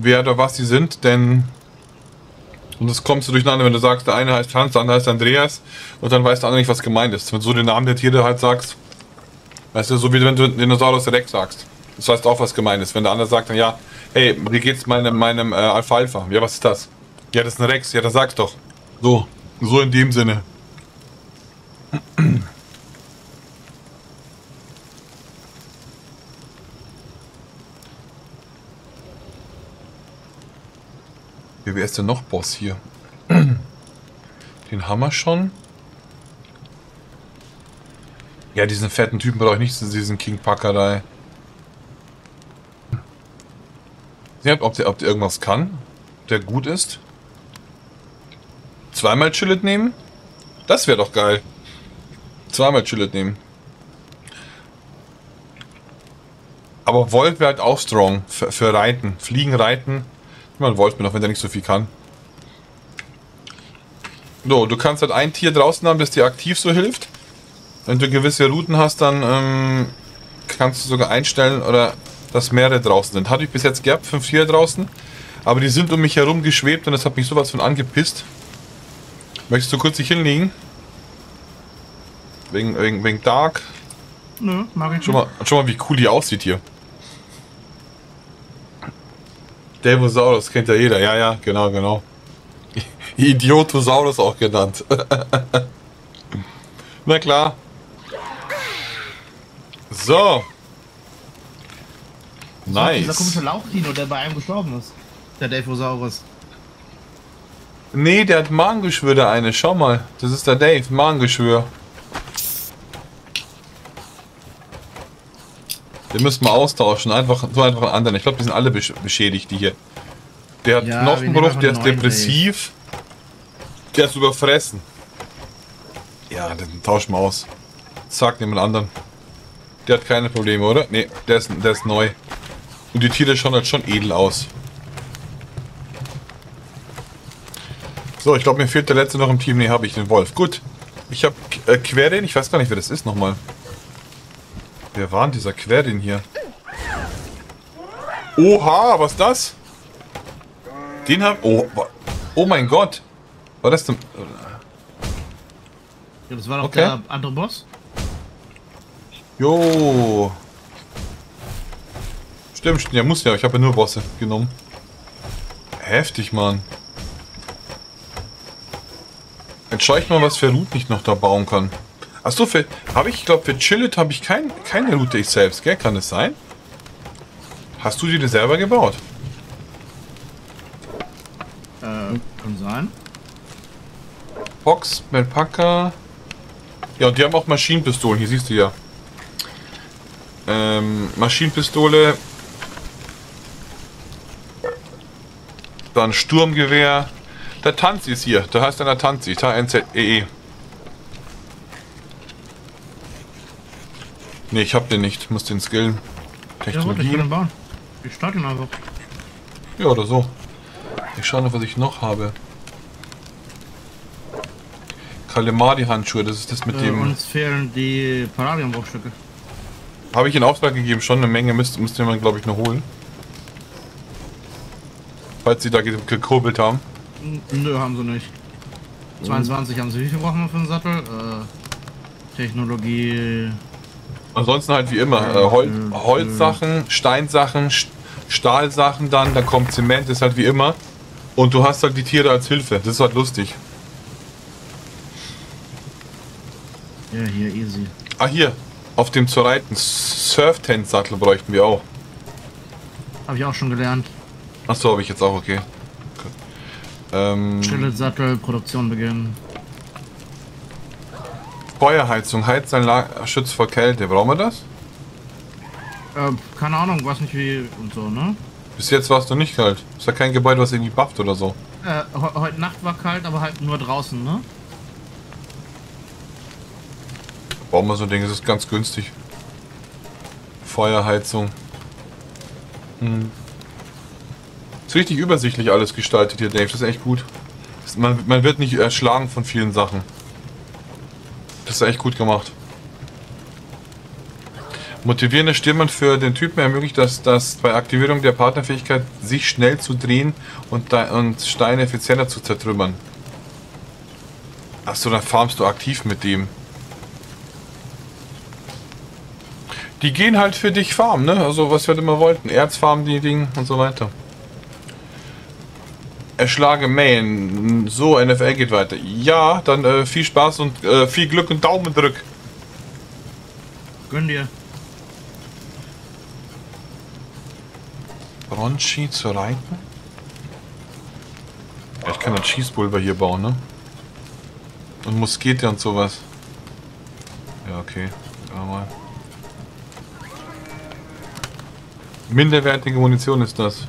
wer oder was sie sind, denn und das kommst du durcheinander, wenn du sagst, der eine heißt Hans, der andere heißt Andreas und dann weiß der andere nicht, was gemeint ist. Wenn du so den Namen der Tiere halt sagst, weißt du, so wie wenn du Dinosaurus Rex sagst. Das heißt auch, was gemeint ist. Wenn der andere sagt dann, ja, hey, wie geht's meinem, meinem äh, Alfalfa? Ja, was ist das? Ja, das ist ein Rex. Ja, das sag's doch. So, so in dem Sinne. Wer ist denn noch Boss hier? Den haben wir schon. Ja, diesen fetten Typen brauche ich nicht, diesen King Packerei. Ja, ob der, ob der irgendwas kann, der gut ist. Zweimal Chillet nehmen? Das wäre doch geil. Zweimal Chillet nehmen. Aber Volt wäre halt auch strong für, für Reiten. Fliegen, Reiten. Mal Wolf noch, wenn der nicht so viel kann. So, du kannst halt ein Tier draußen haben, das dir aktiv so hilft. Wenn du gewisse Routen hast, dann ähm, kannst du sogar einstellen oder dass mehrere draußen sind. Hatte ich bis jetzt gehabt, fünf Tiere draußen. Aber die sind um mich herum geschwebt und das hat mich sowas von angepisst. Möchtest du kurz dich hinlegen? Wegen, wegen, wegen Dark? Nö, mag ich schon mal, schon mal, wie cool die aussieht hier. Devosaurus kennt ja jeder. Ja, ja, genau, genau. Idiotosaurus auch genannt. Na klar. So. Nice. Dieser komische Lauchdino, der bei einem gestorben ist. Der Devosaurus. Nee, der hat Magengeschwür, der eine. Schau mal. Das ist der Dave. Magengeschwür. Den müssen wir austauschen. Einfach so einfach einen anderen. Ich glaube, die sind alle beschädigt, die hier. Der hat ja, Knochenbruch, der ist depressiv. Der ist überfressen. Ja, den tauschen wir aus. Zack, nehmen wir einen anderen. Der hat keine Probleme, oder? Ne, der ist, der ist neu. Und die Tiere schauen halt schon edel aus. So, ich glaube, mir fehlt der letzte noch im Team. Ne, habe ich den Wolf. Gut. Ich habe äh, Querin. Ich weiß gar nicht, wer das ist nochmal. Wer war denn dieser Querin hier? Oha, was ist das? Den hab... Oh, oh mein Gott. War das denn... Ja, das war doch okay. der andere Boss. Jo. Stimmt, stimmt. Ja, muss ja. Ich habe ja nur Bosse genommen. Heftig, Mann. Jetzt schaue ich mal, was für Route ich noch da bauen kann. Achso, für... Habe ich, ich glaube, für Chillet habe ich kein, keine Route ich selbst, gell? Kann es sein? Hast du die dir selber gebaut? Kann sein. Fox, Melpaka. Ja, und die haben auch Maschinenpistolen. Hier siehst du ja. Ähm, Maschinenpistole. Dann Sturmgewehr. Der Tanzi ist hier. Da heißt einer Tanzi. T-N-Z-E-E. -E. Ne, ich hab den nicht. Ich muss den skillen. Technologie. Ja, ich, den bauen. ich starte ihn einfach. Ja, oder so. Ich schaue noch, was ich noch habe. Kalimadi-Handschuhe, das ist das mit äh, dem... Uns fehlen die Paradium-Bruchstücke. Habe ich in Auftrag gegeben, schon eine Menge müsste, müsste man glaube ich noch holen. Falls sie da gekurbelt haben. Nö, haben sie nicht. 22 mhm. haben sie wie viel brauchen wir für den Sattel? Äh, Technologie... Ansonsten halt wie immer, äh, Hol Holzsachen, Steinsachen, Stahlsachen dann, dann kommt Zement, ist halt wie immer. Und du hast halt die Tiere als Hilfe. Das ist halt lustig. Ja, hier easy. Ah, hier. Auf dem zu reiten Surf-Tent-Sattel bräuchten wir auch. Habe ich auch schon gelernt. Achso, habe ich jetzt auch, okay. okay. Ähm, Stille Sattel, Produktion beginnen. Feuerheizung, Heizanlage, Schutz vor Kälte. Brauchen wir das? Äh, keine Ahnung, weiß nicht wie und so, ne? Bis jetzt warst du nicht kalt. Ist ja kein Gebäude, was irgendwie bufft oder so. Äh, heute Nacht war kalt, aber halt nur draußen, ne? Bauen wir so ein Ding, das ist ganz günstig. Feuerheizung. Hm. Ist richtig übersichtlich alles gestaltet hier, Dave. Das ist echt gut. Man, man wird nicht erschlagen von vielen Sachen. Das ist echt gut gemacht. Motivierende Stimmen für den Typen ermöglicht, dass, dass bei Aktivierung der Partnerfähigkeit sich schnell zu drehen und, und Steine effizienter zu zertrümmern. Achso, dann farmst du aktiv mit dem. Die gehen halt für dich farmen, ne? Also was wir halt immer wollten. Erzfarmen, die Dinge und so weiter. Erschlage Main. So, NFL geht weiter. Ja, dann äh, viel Spaß und äh, viel Glück und Daumen drück. Gönn dir. Bronchi zu reiten? Ja, ich kann ein Cheesepulver hier bauen, ne? Und Muskete und sowas. Ja, okay. Ja, mal. Minderwertige Munition ist das.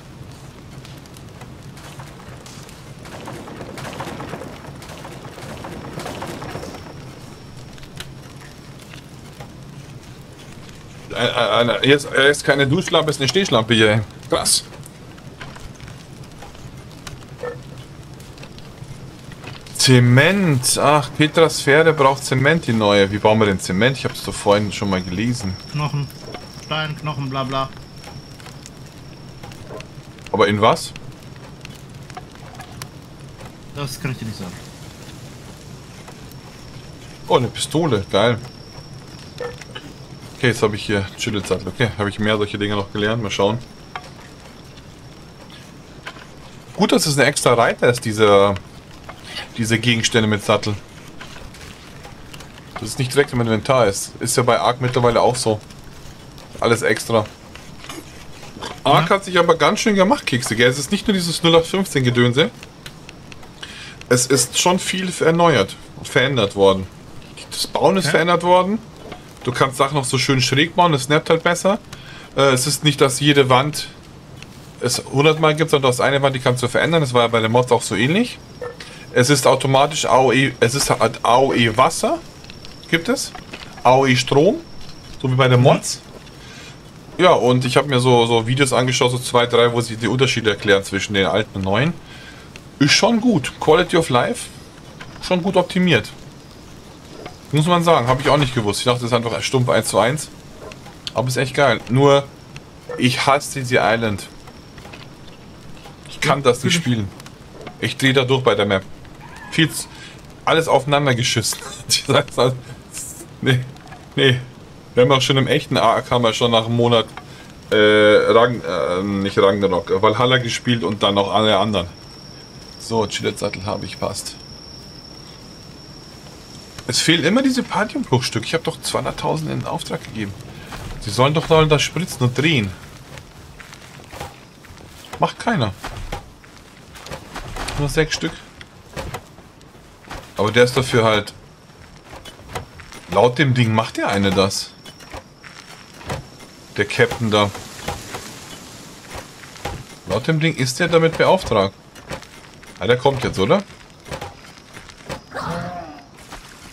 Jetzt ist keine Duschlampe, ist eine Stehschlampe hier. Krass. Zement. Ach, Petras Pferde braucht Zement, die neue. Wie bauen wir den Zement? Ich habe es doch vorhin schon mal gelesen. Knochen. Stein, Knochen, bla bla. Aber in was? Das kann ich dir nicht sagen. Oh, eine Pistole. Geil. Okay, jetzt habe ich hier Chilletsattel. Okay, habe ich mehr solche Dinge noch gelernt. Mal schauen. Gut, dass es ein extra Reiter ist, diese, diese Gegenstände mit Sattel. Dass es nicht direkt im Inventar ist. Ist ja bei Ark mittlerweile auch so. Alles extra. Ark hat sich aber ganz schön gemacht, Kekse, gell? Es ist nicht nur dieses 0815 Gedönse. Es ist schon viel erneuert und verändert worden. Das Bauen ist okay. verändert worden. Du kannst Sachen noch so schön schräg bauen, das snappt halt besser. Äh, es ist nicht, dass jede Wand es 100 Mal gibt, sondern du hast eine Wand, die kannst du verändern. Das war ja bei den Mods auch so ähnlich. Es ist automatisch AOE, es ist halt AOE Wasser, gibt es. AOE Strom, so wie bei den Mods. Ja, und ich habe mir so, so Videos angeschaut, so zwei, drei, wo sie die Unterschiede erklären zwischen den alten und neuen. Ist schon gut. Quality of Life, schon gut optimiert. Muss man sagen, habe ich auch nicht gewusst. Ich dachte, das ist einfach stumpf 1 zu 1. Aber ist echt geil. Nur, ich hasse diese Island. Ich kann das nicht spielen. Ich drehe da durch bei der Map. Viel zu, alles aufeinander geschissen. nee, nee. Wir haben auch schon im echten ARK haben wir schon nach einem Monat äh, Rang, äh, nicht Ragnarok, Valhalla gespielt und dann noch alle anderen. So, Chillet-Sattel habe ich, passt. Es fehlen immer diese Padiumbruchstücke. Ich habe doch 200.000 in Auftrag gegeben. Sie sollen doch das spritzen und drehen. Macht keiner. Nur sechs Stück. Aber der ist dafür halt... Laut dem Ding macht der eine das. Der Captain da. Laut dem Ding ist der damit beauftragt. Ah, der kommt jetzt, oder?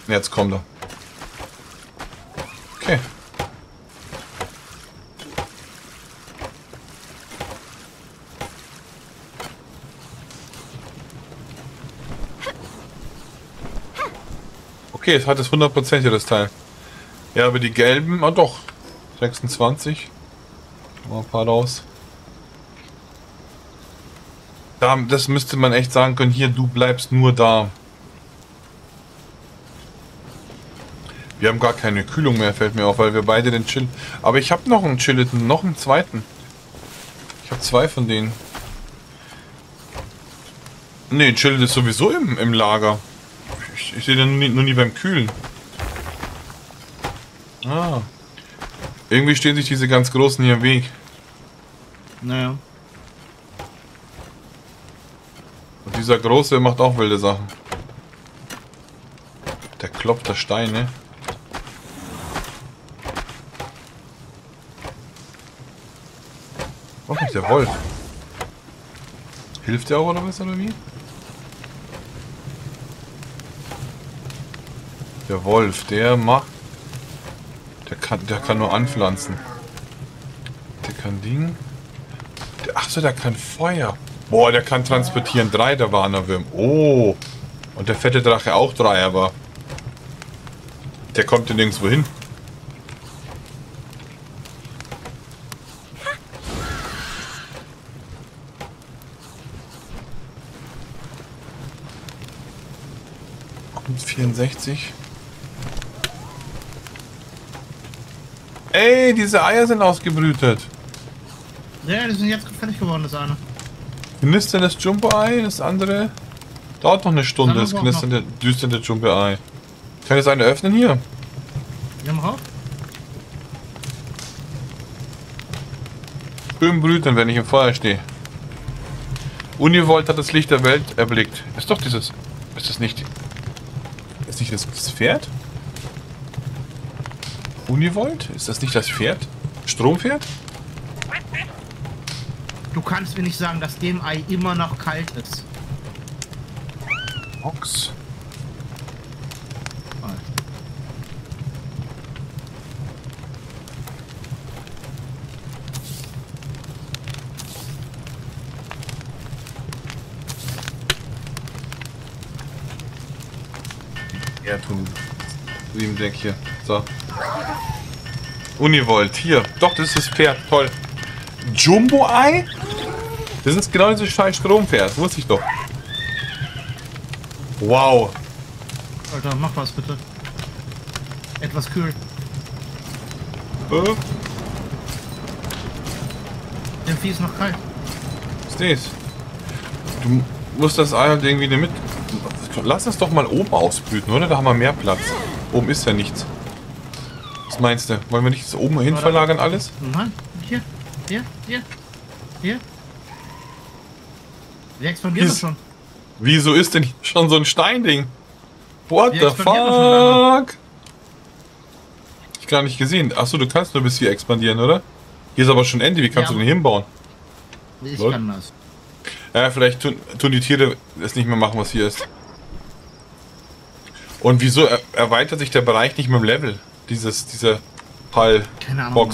Jetzt kommt er. Okay. Okay, es hat es 100% hier das Teil. Ja, aber die gelben, ah doch. 26. Mal ein paar raus. Da, das müsste man echt sagen können. Hier, du bleibst nur da. Wir haben gar keine Kühlung mehr, fällt mir auf, weil wir beide den Chill... Aber ich habe noch einen Chilliten, noch einen zweiten. Ich habe zwei von denen. Ne, Chillit ist sowieso im, im Lager. Ich, ich sehe den nur nie, nur nie beim Kühlen. Ah. Irgendwie stehen sich diese ganz Großen hier im Weg. Naja. Und dieser Große macht auch wilde Sachen. Der klopft der Steine. Der Wolf? Hilft der auch oder was oder wie? Der Wolf, der macht der kann, der kann nur anpflanzen. Der kann Ding. Der, ach so, der kann Feuer. Boah, der kann transportieren. Drei der Warnerwürm. Oh. Und der fette Drache auch drei, aber... Der kommt ja nirgendwo hin. 64. Ey, diese Eier sind ausgebrütet. Ja, die sind jetzt fertig geworden, das eine. Knistern das Jumbo-Ei, das andere dauert noch eine Stunde, das noch- knisternde, düsternde Jumbo-Ei. Kann ich das eine öffnen hier? Wir haben rauf. Schön brüten, wenn ich im Feuer stehe. Univolt hat das Licht der Welt erblickt. Ist doch dieses... Ist das nicht... Ist nicht das, das Pferd? Univolt? Ist das nicht das Pferd? Strompferd? Du kannst mir nicht sagen, dass dem Ei immer noch kalt ist. Ochs. Sieben Deck hier. So. Univolt, hier. Doch, das ist das Pferd. Toll. Jumbo-Ei? Das ist genau dieses scheiß Strompferd. Wusste ich doch. Wow. Alter, mach was bitte. Etwas kühl. Äh, Dem Vieh ist noch kalt. was ist? Du musst das Ei halt irgendwie mit... Lass es doch mal oben ausbrüten, oder? Da haben wir mehr Platz. Oben ist ja nichts. Was meinst du? Wollen wir nicht oben hin verlagern alles? Nein, hier, hier, hier, hier. Wir expandieren schon. Wieso ist denn schon so ein Steinding? What Wir the fuck? Ich gar nicht gesehen. Achso, du kannst nur bis hier expandieren, oder? Hier ist aber schon Ende. Wie kannst Ja, du den hinbauen? Ich Lol. kann das. Ja, vielleicht tun, tun die Tiere es nicht mehr machen, was hier ist. Und wieso er, erweitert sich der Bereich nicht mit dem Level? Dieses, diese Ahnung.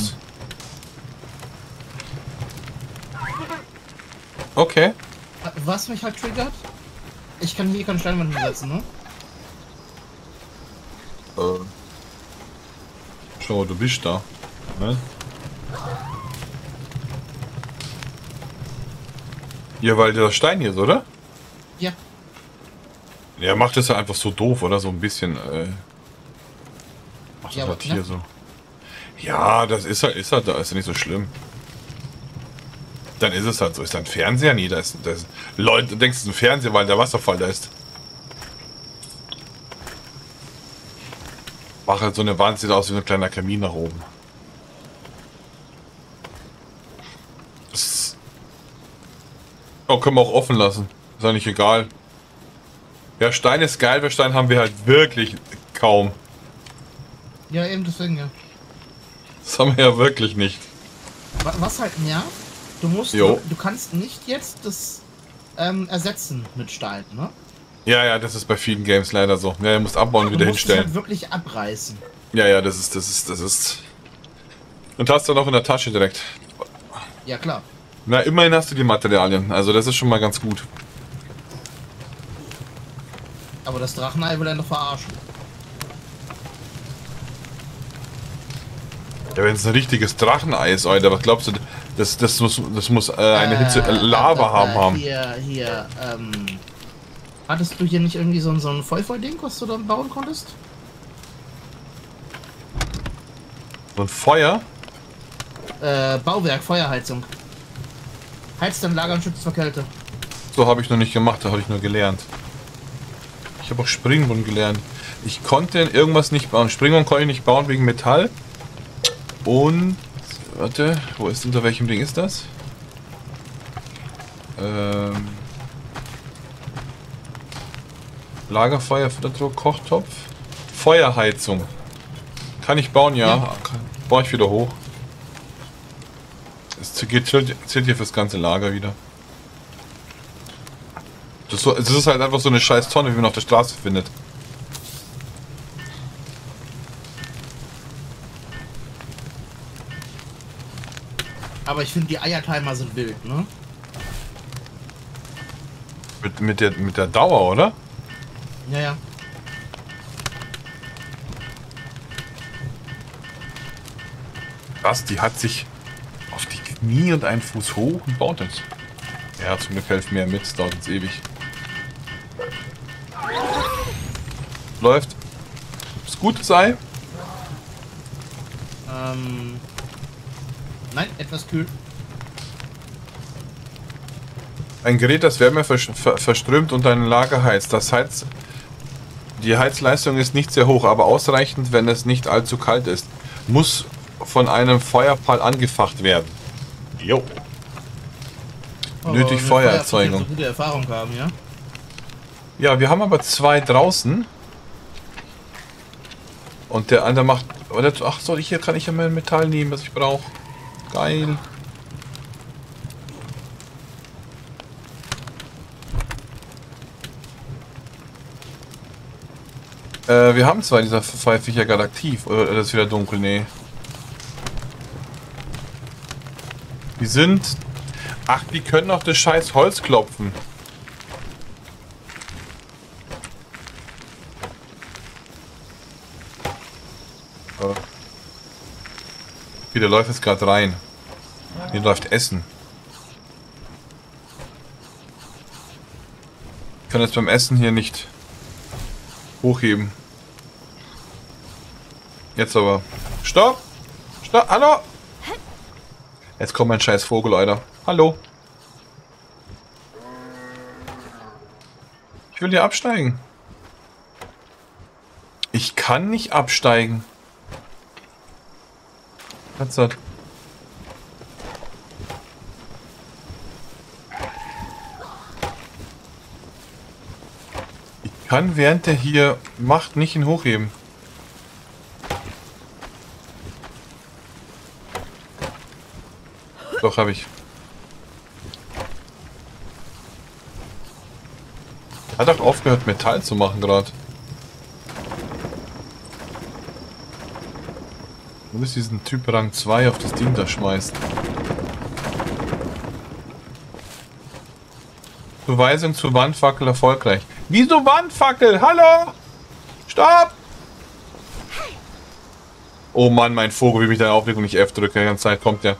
Okay. Was mich halt triggert, ich kann hier keine Steinwand hinsetzen, ne? Äh. Schau, du bist da. Ne? Ja, weil der Stein hier ist, oder? Ja. Ja, macht das ja einfach so doof, oder? So ein bisschen, äh. Macht das Ja, halt aber, hier ne? so. Ja, das ist halt, ist halt, da ist ja nicht so schlimm. Dann ist es halt so. Ist da ein Fernseher? Nee, da ist, da ist Leute, du denkst, es ist ein Fernseher, weil der Wasserfall da ist. Mach halt so eine Wand, sieht aus wie ein kleiner Kamin nach oben. Das oh, können wir auch offen lassen. Ist eigentlich egal. Ja, Stein ist geil, weil Stein haben wir halt wirklich kaum. Ja, eben deswegen, ja. Das haben wir ja wirklich nicht. Wa- Was halt nervt, du musst, Jo. du kannst nicht jetzt das ähm, ersetzen mit Stein, ne? Ja, ja, das ist bei vielen Games leider so. Ja, ihr müsst abbauen und Du wieder musst es hinstellen. halt wirklich abreißen. Ja, ja, das ist, das ist, das ist. Und hast du noch in der Tasche direkt. Ja, klar. Na, immerhin hast du die Materialien. Also das ist schon mal ganz gut. Aber das Drachenei will er noch verarschen. Ja, wenn es ein richtiges Drachenei ist, Alter, was glaubst du? Das, das muss, das muss äh, eine Hitze, äh, Lava äh, haben äh, haben. Hier, hier, ähm. Hattest du hier nicht irgendwie so, ein- so ein Vollvoll-Ding, was du dann bauen konntest? So ein Feuer? Äh, Bauwerk, Feuerheizung. Heizt dann Lager und schützt vor Kälte. So habe ich noch nicht gemacht, da habe ich nur gelernt. Ich habe auch Springbrunnen gelernt. Ich konnte irgendwas nicht bauen. Springbrunnen konnte ich nicht bauen wegen Metall. Und warte, wo ist unter welchem Ding ist das? Ähm, Lagerfeuer, Futterdruck, Kochtopf, Feuerheizung. Kann ich bauen, ja. Ja. Baue ich wieder hoch. Es zählt hier fürs ganze Lager wieder. Das, das ist halt einfach so eine scheiß Tonne, wie man auf der Straße findet. Aber ich finde, die Eiertimer sind wild, ne? Mit, mit, der, mit der Dauer, oder? Ja, ja. Was? Die hat sich auf die Knie und einen Fuß hoch und baut das. Ja, zum Glück helft mir mit, es dauert jetzt ewig. Läuft. Ob es gut sei? Ähm. Nein, etwas kühl. Ein Gerät, das Wärme ver ver verströmt und ein Lager heizt. Das heizt. Die Heizleistung ist nicht sehr hoch, aber ausreichend, wenn es nicht allzu kalt ist. Muss von einem Feuerpfahl angefacht werden. Jo. Nötig mit Feuer so gute Erfahrung haben, ja? Ja, wir haben aber zwei draußen. Und der andere macht. Ach so, hier kann ich ja mein Metall nehmen, was ich brauche. Geil. Äh, wir haben zwei dieser Pfeifviecher gerade aktiv. Oder ist das wieder dunkel? Nee. Die sind. Ach, die können auf das scheiß Holz klopfen. Der läuft jetzt gerade rein. Hier läuft Essen. Ich kann jetzt beim Essen hier nicht hochheben. Jetzt aber. Stopp! Stopp! Hallo! Jetzt kommt mein scheiß Vogel, Alter. Hallo! Ich will hier absteigen. Ich kann nicht absteigen. Das? Ich kann während der hier macht nicht ihn hochheben. Doch, habe ich. Hat auch aufgehört, Metall zu machen gerade. Du musst diesen Typ Rang 2 auf das Ding da schmeißen. Beweisung zur Wandfackel erfolgreich. Wieso Wandfackel? Hallo? Stopp! Oh Mann, mein Vogel, wie mich da aufregt und ich F drücke. Die ganze Zeit kommt der.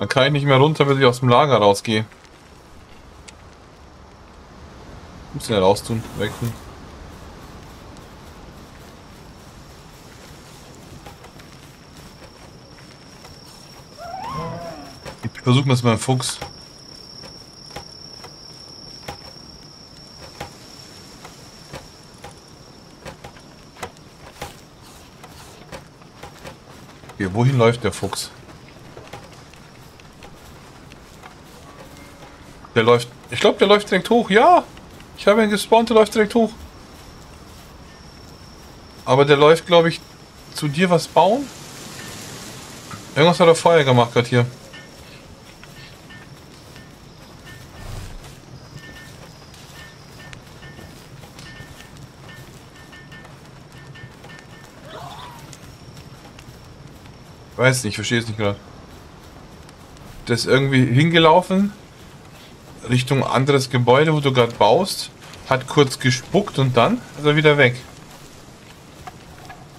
Dann kann ich nicht mehr runter, bis ich aus dem Lager rausgehe. Muss den raus tun, weg tun. Ich versuche mal mit meinem Fuchs. Okay, wohin läuft der Fuchs? Der läuft. Ich glaube, der läuft direkt hoch. Ja! Ich habe ihn gespawnt, der läuft direkt hoch. Aber der läuft, glaube ich, zu dir was bauen? Irgendwas hat er Feuer gemacht gerade hier. Weiß nicht, ich verstehe es nicht gerade. Der ist irgendwie hingelaufen Richtung anderes Gebäude, wo du gerade baust, hat kurz gespuckt und dann ist er wieder weg.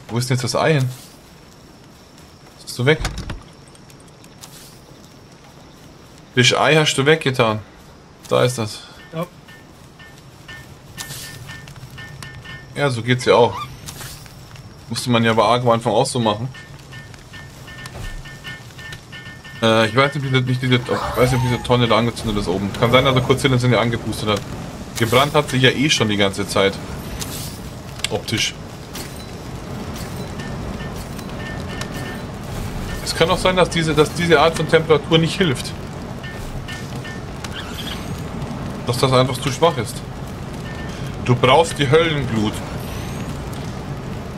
Wo ist denn jetzt das Ei hin? Ist du weg? Das Ei hast du weggetan. Da ist das. Ja. Ja, so geht's ja auch. Musste man ja bei Ark am Anfang auch so machen. Äh, ich weiß nicht, ob diese, ob, weiß nicht, diese Tonne da angezündet ist oben. Kann sein, dass er kurz hin und ja angepustet hat. Gebrannt hat sie ja eh schon die ganze Zeit. Optisch. Es kann auch sein, dass diese, dass diese Art von Temperatur nicht hilft. Dass das einfach zu schwach ist. Du brauchst die Höllenglut.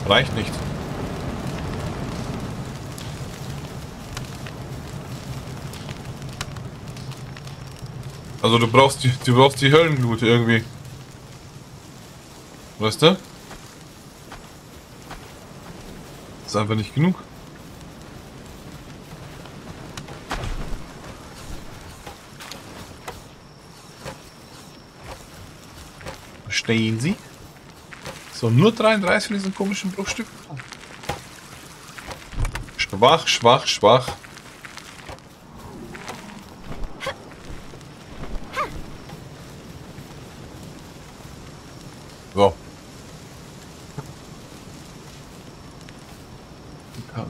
Reicht nicht. Also du brauchst die, du brauchst die Höllenglut irgendwie. Weißt du? Ist einfach nicht genug. Verstehen Sie? So, nur 33 von diesen komischen Bruchstücken. Schwach, schwach, schwach.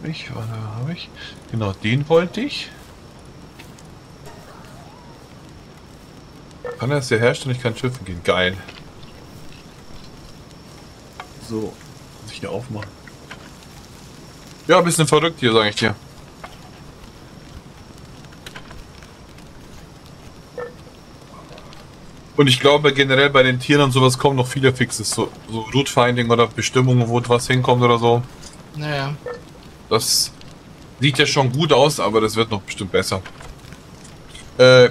habe ich, habe ich. Genau, den wollte ich. Kann er es ja herstellen, ich kann schiffen gehen. Geil. So, muss ich hier aufmachen. Ja, ein bisschen verrückt hier, sage ich dir. Und ich glaube generell bei den Tieren und sowas kommen noch viele Fixes, so, so Root Finding oder Bestimmungen, wo was hinkommt oder so. Naja. Das sieht ja schon gut aus, aber das wird noch bestimmt besser. Äh,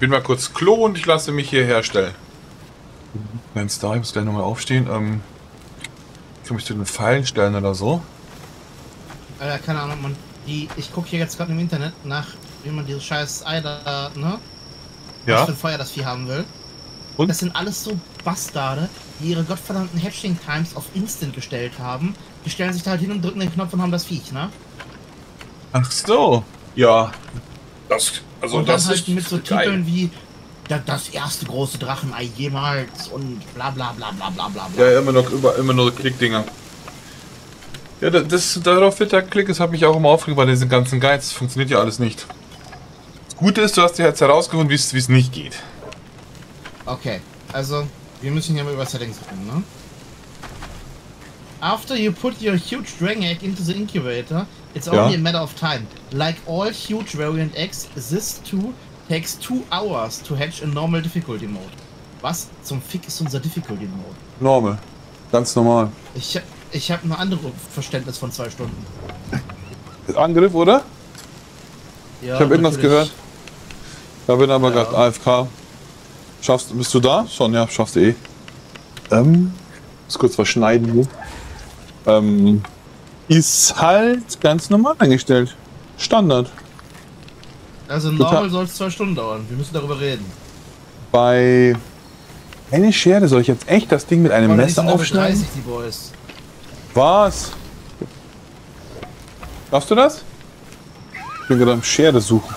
bin mal kurz Klo und ich lasse mich hier herstellen. Wenn es da, ich muss gleich nochmal aufstehen. Ähm, kann mich zu den Pfeilen stellen oder so. Äh, keine Ahnung, man. Die, ich gucke hier jetzt gerade im Internet nach, wie man dieses scheiß Ei da, ne? Was Ja. für ein Feuer das Vieh haben will. Und? Das sind alles so Bastarde, die ihre gottverdammten Hatching Times auf Instant gestellt haben. Die stellen sich da halt hin und drücken den Knopf und haben das Viech, ne? Ach so. Ja. Das, also und das dann halt ist mit so geil. Titeln wie da, das erste große Drachenei jemals und bla bla bla bla bla bla bla. Ja, immer noch über, immer nur Klickdinger. Ja, da- das, darauf wird der Klick, das hat mich auch immer aufgeregt bei diesen ganzen Guides. Funktioniert ja alles nicht. Das Gute ist, du hast dir jetzt herausgefunden, wie es wie es nicht geht. Okay, also wir müssen hier mal über Settings reden, ne? After you put your huge dragon egg into the incubator, it's Ja. only a matter of time. Like all huge variant eggs, this too takes two hours to hatch in normal difficulty mode. Was zum Fick ist unser Difficulty Mode? Normal. Ganz normal. Ich hab, ich hab ein anderes Verständnis von zwei Stunden. Angriff, oder? Ja, Ich habe irgendwas gehört. Da bin aber Ja. gerade AFK. Schaffst, bist du da? Schon, ja, schaffst du eh. Ähm, muss kurz was schneiden hier. Ähm, ist halt ganz normal eingestellt. Standard. Also normal soll es zwei Stunden dauern. Wir müssen darüber reden. Bei eine Schere soll ich jetzt echt das Ding mit einem Messer aufschneiden? 30, die Boys. Was? Darfst du das? Ich bin gerade am Schere suchen.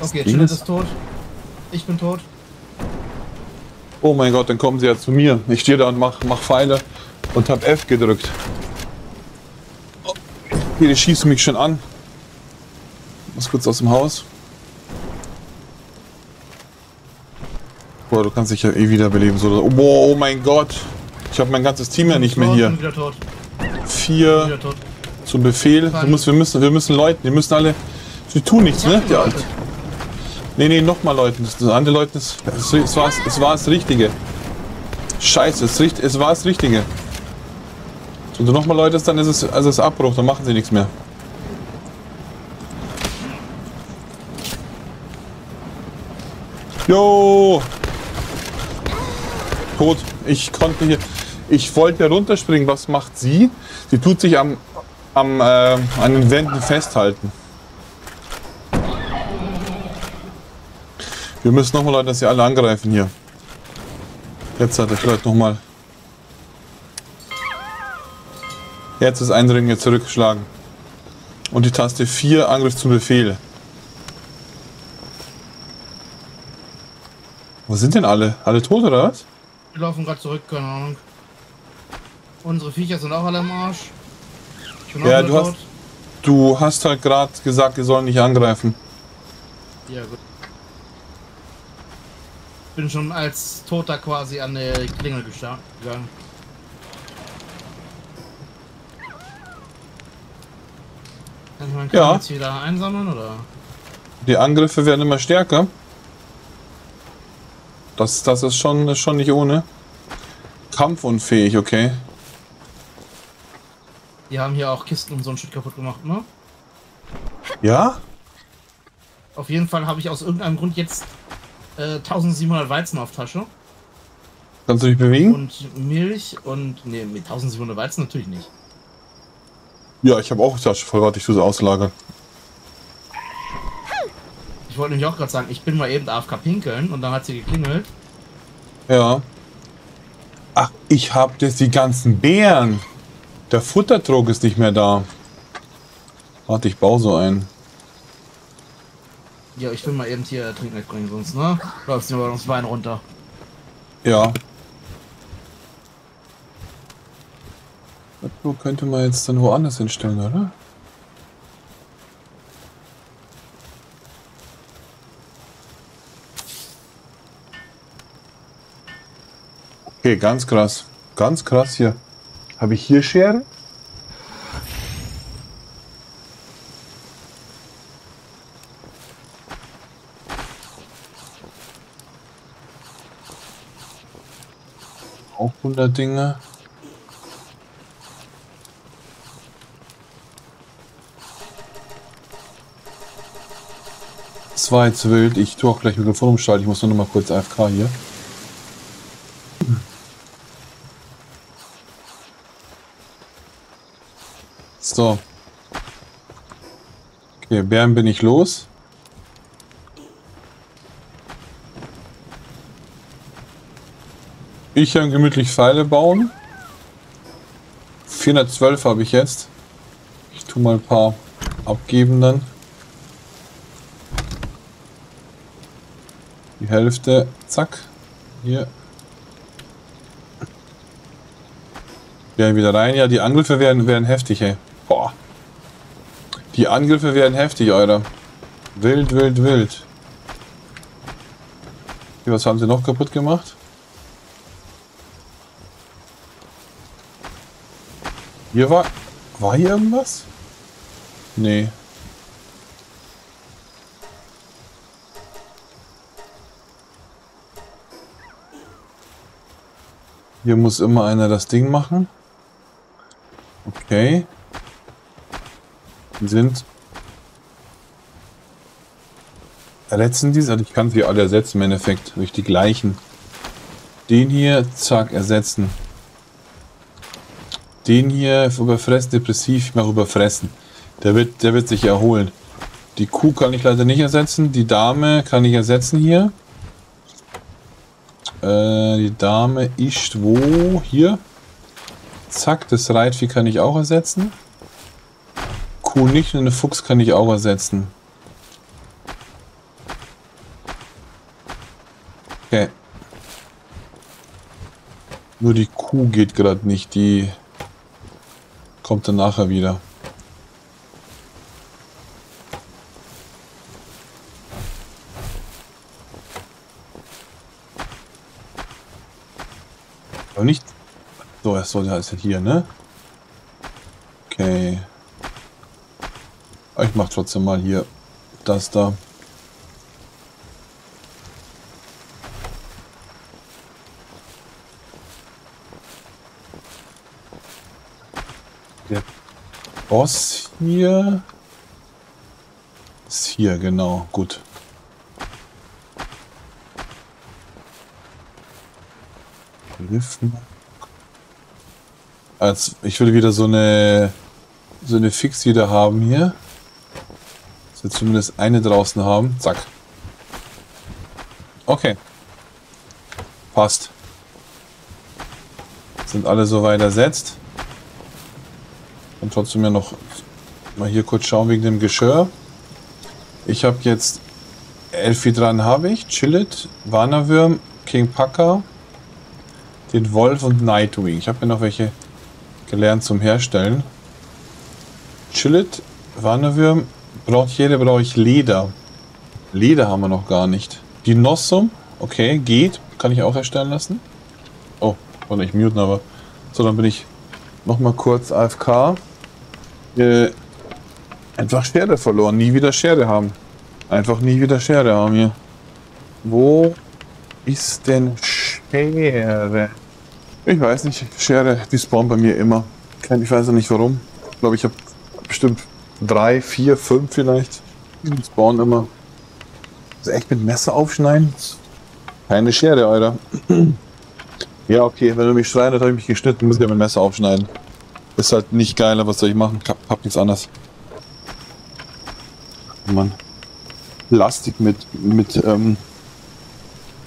Okay, ist- ist tot. Ich bin tot. Oh mein Gott, dann kommen sie ja zu mir. Ich stehe da und mach, mach Pfeile und hab F gedrückt. Oh, Hier, die schießen mich schon an. Muss kurz aus dem Haus. Boah, du kannst dich ja eh wiederbeleben. So. Oh, boah, oh mein Gott. Ich habe mein ganzes Team ja nicht mehr hier. Vier zum Befehl. Du musst, wir, müssen, wir müssen Leuten, die müssen alle. Sie tun nichts, ne? Ja, gewartet. Nee, nee, nochmal Leuten. Das, andere Leuten ist. Es, es, war, es war das Richtige. Scheiße, es, es war das Richtige. Wenn du nochmal Leute ist, dann ist es, also es Abbruch, dann machen sie nichts mehr. Jo! Tot. Ich konnte hier. Ich wollte runterspringen. Was macht sie? Sie tut sich am, am, äh, an den Wänden festhalten. Wir müssen nochmal Leute, dass sie alle angreifen hier. Jetzt hat er vielleicht nochmal. Jetzt ist Eindringen jetzt zurückgeschlagen. Und die Taste 4 Angriff zum Befehl. Wo sind denn alle? Alle tot oder was? Wir laufen gerade zurück, keine Ahnung. Unsere Viecher sind auch alle im Arsch. Ja, du hast-. Du hast halt gerade gesagt, die sollen nicht angreifen. Ja, gut. Bin schon als Toter quasi an der Klingel gegangen. Kann Kram Ja. jetzt wieder einsammeln oder? Die Angriffe werden immer stärker. Das, das ist schon, ist schon nicht ohne. Kampfunfähig, okay. Die haben hier auch Kisten und so ein Shit kaputt gemacht, ne? Ja? Auf jeden Fall habe ich aus irgendeinem Grund jetzt äh, 1700 Weizen auf Tasche Kannst du dich bewegen? und Milch und ne, mit 1700 Weizen natürlich nicht. Ja, ich habe auch Tasche voll. Warte, ich tue sie auslagern. Ich wollte nämlich auch gerade sagen, ich bin mal eben AFK pinkeln und dann hat sie geklingelt. Ja. Ach, ich habe jetzt die ganzen Beeren. Der Futterdruck ist nicht mehr da. Warte, ich baue so ein. Ja, ich will mal eben hier Trinken mitbringen, sonst, ne? Läuft mir über uns Wein runter. Ja. Das könnte man jetzt dann woanders hinstellen, oder? Okay, ganz krass. Ganz krass hier. Habe ich hier Schere? 100 Dinge. Das war jetzt wild. Ich tue auch gleich Mikrofon umschalten. Ich muss nur noch mal kurz AFK hier. So. Okay, Bären bin ich los. Ich kann gemütlich Pfeile bauen. 412 habe ich jetzt. Ich tue mal ein paar abgeben dann. Die Hälfte, zack. Hier. Werden wieder rein. Ja, die Angriffe werden, werden heftig, ey. Boah. Die Angriffe werden heftig, Alter. Wild, wild, wild. Okay, was haben sie noch kaputt gemacht? Hier war... War hier irgendwas? Nee. Hier muss immer einer das Ding machen. Okay. Die sind... Ersetzen diese? Also ich kann sie alle ersetzen im Endeffekt. Durch die gleichen. Den hier, zack, ersetzen. Den hier überfressen, depressiv, ich mache überfressen. Der wird, der wird sich erholen. Die Kuh kann ich leider nicht ersetzen. Die Dame kann ich ersetzen hier. Äh, die Dame ist wo? Hier. Zack, das Reitvieh kann ich auch ersetzen. Kuh nicht und eine Fuchs kann ich auch ersetzen. Okay. Nur die Kuh geht gerade nicht. Die Kommt dann nachher wieder. Aber nicht. So, er soll halt hier, ne? Okay. Ich mach trotzdem mal hier das da. Boss hier ist hier, genau, gut. Als ich würde wieder so eine so eine Fix wieder haben hier. Dass zumindest eine draußen haben. Zack. Okay. Passt. Sind alle so weit ersetzt. Trotzdem ja noch mal hier kurz schauen wegen dem Geschirr. Ich habe jetzt Elfi dran habe ich, Chillit, Warnerwürm, King Packer, den Wolf und Nightwing. Ich habe mir noch welche gelernt zum Herstellen. Chillit, Warnerwürm, braucht jeder, brauche ich Leder. Leder haben wir noch gar nicht. Dinossum, okay, geht, kann ich auch erstellen lassen. Oh, wollte ich muten, aber so, dann bin ich noch mal kurz AFK äh, einfach Schere verloren. Nie wieder Schere haben. Einfach nie wieder Schere haben hier. Wo ist denn Schere? Ich weiß nicht. Schere, die spawnen bei mir immer. Ich weiß auch nicht warum. Ich glaube, ich habe bestimmt drei, vier, fünf vielleicht. Die spawnen immer. Also echt mit Messer aufschneiden? Keine Schere, Alter. ja, okay, wenn du mich schreien, dann habe ich mich geschnitten, muss ich ja mit Messer aufschneiden. Ist halt nicht geiler, was soll ich machen? Hab, hab nichts anderes. Mann. Plastik mit, mit, ähm,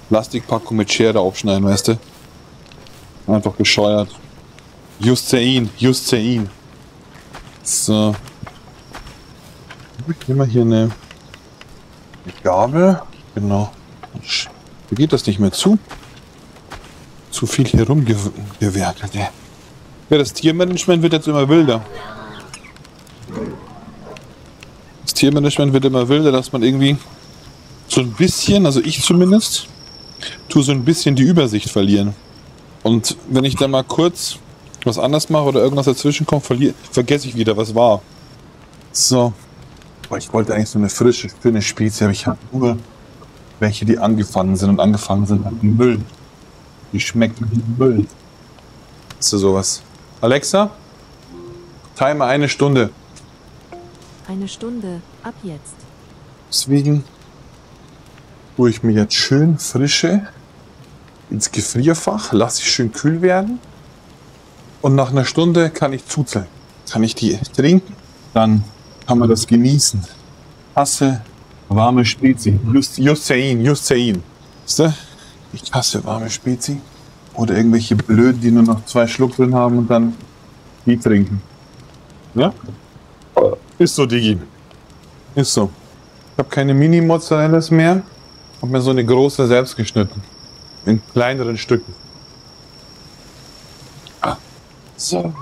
Plastikpackung mit Schere aufschneiden, weißt du? Einfach bescheuert. Justein, Justein. So. Ich nehme hier eine, Gabel. Genau. Wie geht das nicht mehr zu? Zu viel herumgewerkelt. Ja, das Tiermanagement wird jetzt immer wilder. Das Tiermanagement wird immer wilder, dass man irgendwie so ein bisschen, also ich zumindest, tue so ein bisschen die Übersicht verlieren. Und wenn ich dann mal kurz was anders mache oder irgendwas dazwischen kommt, vergesse ich wieder, was war. So. Ich wollte eigentlich so eine frische, schöne Spezie, aber ich habe nur welche, die angefangen sind und angefangen sind mit Müll. Die schmecken wie Müll. Ist so sowas. Alexa, Timer eine Stunde. Eine Stunde, ab jetzt. Deswegen tue ich mir jetzt schön frische ins Gefrierfach, lasse ich schön kühl werden und nach einer Stunde kann ich zuzeln. Kann ich die trinken, dann kann man das genießen. Hasse warme Spezi. Just, Justein. Weißt du? Ich hasse warme Spezi. Oder irgendwelche Blöden, die nur noch zwei Schluck drin haben und dann die trinken. Ja? Ist so, Digi. Ist so. Ich habe keine Mini-Mozzarellas mehr. Hab mir so eine große selbst geschnitten. In kleineren Stücken. Ah. So.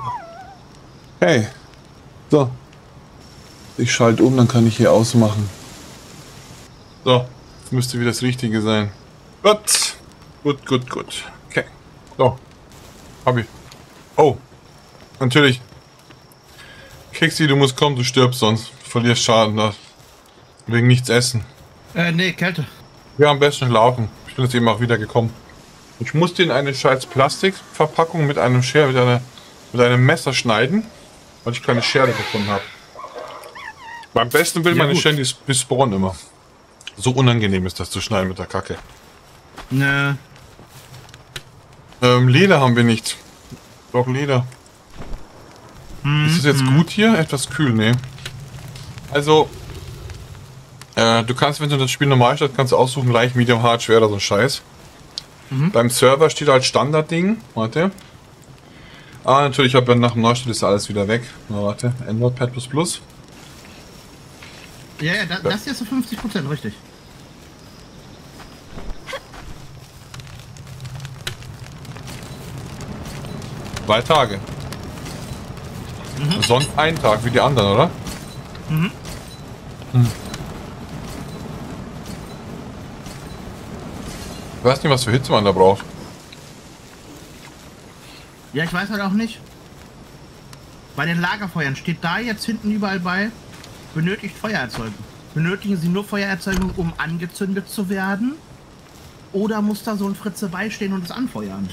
Hey. So. Ich schalte um, dann kann ich hier ausmachen. So. Müsste wieder das Richtige sein. Gut. Gut, gut, gut. Hab ich. Oh. Natürlich. Keksi, du musst kommen, du stirbst sonst. Du verlierst Schaden. Da. Wegen nichts essen. Äh, nee, Kälte. Ja, am besten schlafen. Ich bin jetzt eben auch wieder gekommen. Ich musste in eine scheiß Plastikverpackung mit einem Schere, mit, einer, mit einem Messer schneiden, weil ich keine Schere gefunden habe. Beim besten will Ja, meine gut. Schere die bespawnen immer. So unangenehm ist das zu schneiden mit der Kacke. Ne. Ähm, Leder haben wir nicht. Doch Leder. Ist es jetzt gut hier? Etwas kühl, ne? Also, äh, du kannst, wenn du das Spiel normal startest, kannst du aussuchen, leicht, medium, hard, schwer oder so ein Scheiß. Beim Server steht halt Standardding. Warte. Ah, natürlich, aber nach dem Neustart ist alles wieder weg. Na, warte. Android Pad plus plus. Ja, ja, da, das hier ist so 50%, richtig. Zwei Tage. Sonst ein Tag wie die anderen, oder? Mhm. Hm. Ich weiß nicht, was für Hitze man da braucht. Ja, ich weiß halt auch nicht. Bei den Lagerfeuern steht da jetzt hinten überall bei, benötigt Feuererzeugung. Benötigen Sie nur Feuererzeugung, um angezündet zu werden? Oder muss da so ein Fritze beistehen und es anfeuern?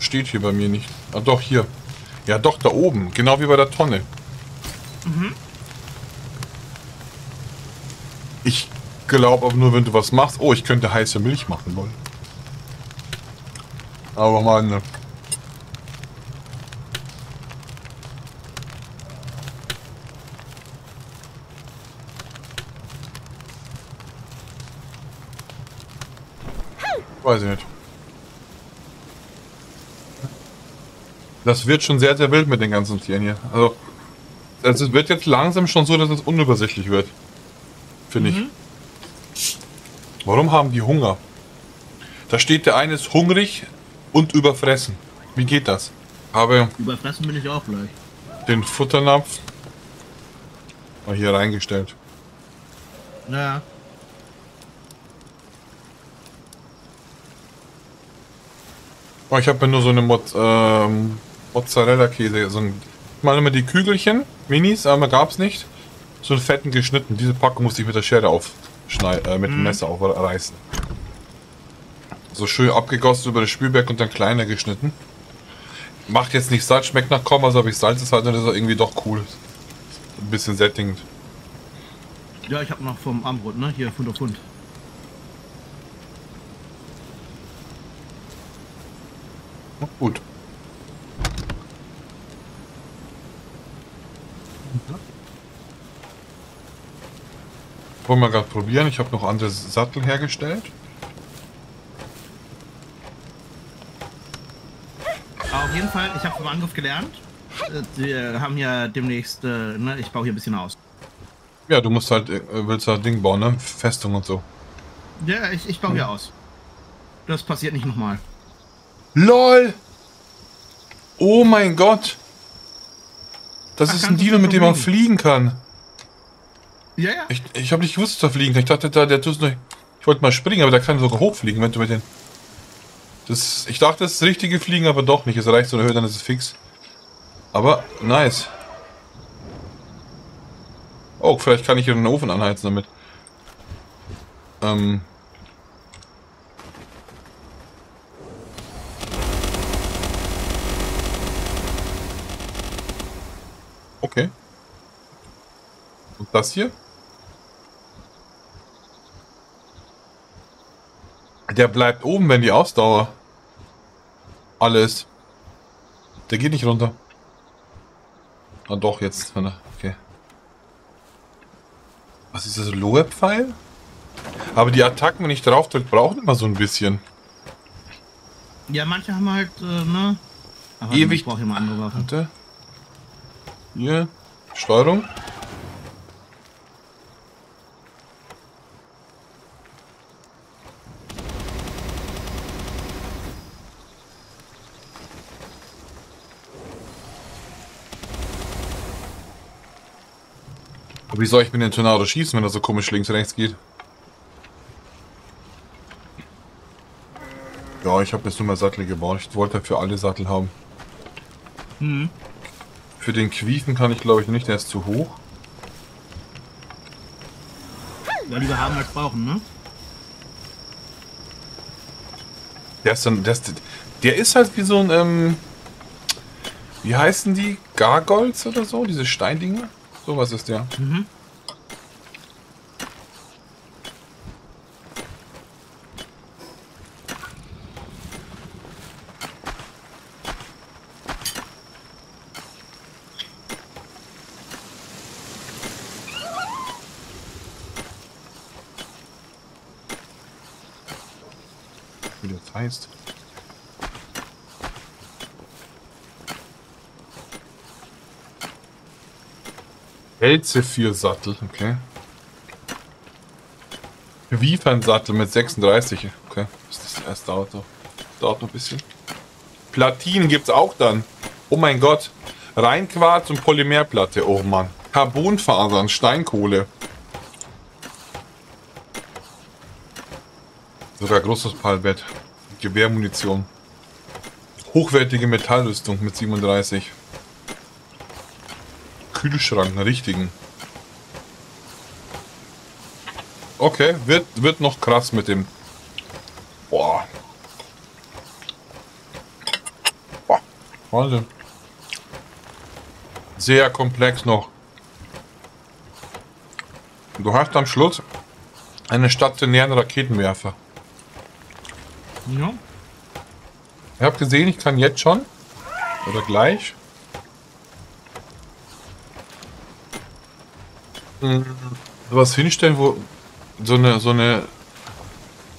Steht hier bei mir nicht. Ah, doch, hier. Ja, doch, da oben. Genau wie bei der Tonne. Ich glaube aber nur, wenn du was machst. Oh, ich könnte heiße Milch machen wollen. Aber mal ne. Weiß ich nicht. Das wird schon sehr, sehr wild mit den ganzen Tieren hier. Also, es wird jetzt langsam schon so, dass es unübersichtlich wird. Finde ich. Warum haben die Hunger? Da steht, der eine ist hungrig und überfressen. Wie geht das? Habe Überfressen bin ich auch gleich. den Futternapf mal hier reingestellt. Ja. Oh, ich habe mir nur so eine Moz ähm, Mozzarella-Käse. So ein, mal immer die Kügelchen, Minis, aber gab's nicht. So einen fetten geschnitten. Diese Packung musste ich mit der Schere aufschneiden, äh, mit dem Messer aufreißen. So schön abgegossen über das Spülberg und dann kleiner geschnitten. Macht jetzt nicht satt, schmeckt nach Kommas, aber ich salze es halt und das ist irgendwie doch cool. Ein bisschen sättigend. Ja, ich habe noch vom Armbrot, ne? Hier, Pfund auf Pfund. Gut. Wollen wir gerade probieren. Ich habe noch andere Sattel hergestellt. Auf jeden Fall, ich habe vom Angriff gelernt. Wir haben ja demnächst, äh, ne? Ich baue hier ein bisschen aus. Ja, du musst halt, äh, willst halt Ding bauen, ne? Festung und so. Ja, ich, ich baue hier aus. Das passiert nicht nochmal. LOL! Oh mein Gott! Das Ach, ist ein Dino, mit dem man fliegen kann. Ja, ja. Ich, ich habe nicht gewusst, dass er fliegen kann. Ich dachte, da, der tut nur. Ich wollte mal springen, aber der kann sogar hochfliegen, wenn du mit den. Das, ich dachte, das ist das richtige Fliegen, aber doch nicht. Es reicht so eine Höhe, dann ist es fix. Aber nice. Oh, vielleicht kann ich hier einen Ofen anheizen damit. Ähm. Okay. Und das hier? Der bleibt oben, wenn die Ausdauer alles. Der geht nicht runter. Ah doch, jetzt. Okay. Was ist das? Lohe-Pfeil? Aber die Attacken, wenn ich drauf drücke, brauchen immer so ein bisschen. Ja, manche haben halt, äh, ne? Aber Ewig- Ich brauche immer andere Waffen. Warte. Hier. Steuerung. Aber Wie soll ich mit dem Tornado schießen, wenn er so komisch links rechts geht? Ja, ich habe jetzt nur mal Sattel gebaut. Ich wollte für alle Sattel haben. Hm. Für den Quiefen kann ich glaube ich nicht, der ist zu hoch. Ja, lieber haben als brauchen, ne? Der ist dann, der ist, der ist halt wie so ein, ähm, wie heißen die? Gargols oder so? Diese Steindinger? So was ist der. Mhm. Wie das heißt. Elzefir-Sattel, okay. Wiefern-Sattel mit 36, okay. Ist das erste Auto. Dauert noch ein bisschen. Platinen gibt's auch dann. Oh mein Gott. Reinquarz und Polymerplatte. Oh Mann. Carbonfasern, Steinkohle. Sogar großes Palbett. Gewehrmunition. Hochwertige Metallrüstung mit 37. Kühlschrank, einen richtigen. Okay, wird, wird noch krass mit dem. Boah. Boah. Wahnsinn. Sehr komplex noch. Du hast am Schluss einen stationären Raketenwerfer. Ja. Ihr habt gesehen, ich kann jetzt schon oder gleich sowas hinstellen, wo so eine so eine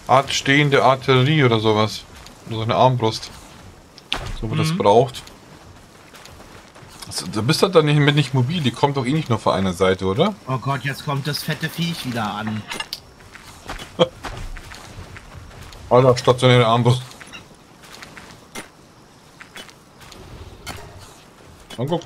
Art stehende Artillerie oder sowas, so eine Armbrust, so wo das braucht. Also, da bist du dann nicht mit nicht mobil, die kommt doch eh nicht nur von einer Seite, oder? Oh Gott, jetzt kommt das fette Viech wieder an. Alter, stationäre Armbrust. Mal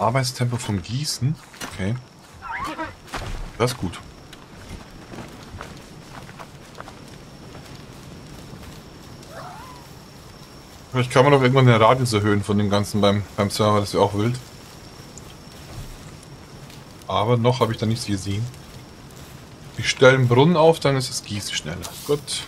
Arbeitstempo vom Gießen. Okay. Das ist gut. Vielleicht kann man doch irgendwann den Radius erhöhen von dem Ganzen beim, beim Server, das wäre auch wild. Aber noch habe ich da nichts gesehen. Ich stelle einen Brunnen auf, dann ist das Gießen schneller. Gut.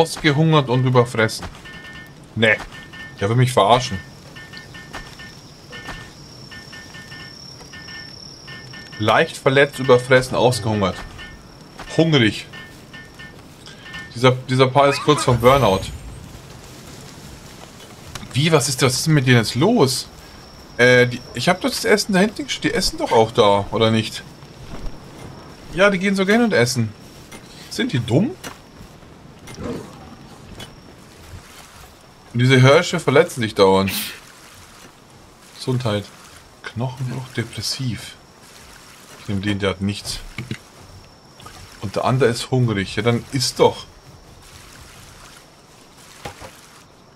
Ausgehungert und überfressen. Nee, der will mich verarschen. Leicht verletzt, überfressen, ausgehungert. Hungrig. Dieser, dieser Paar ist kurz vom Burnout. Wie, was ist, denn mit denen jetzt los? Äh, die, ich habe das Essen da hinten Die essen doch auch da, oder nicht? Ja, die gehen so gerne und essen. Sind die dumm? Und diese Hirsche verletzen sich dauernd. Gesundheit. Knochenbruch, depressiv. Ich nehme den, der hat nichts. Und der andere ist hungrig. Ja, dann isst doch.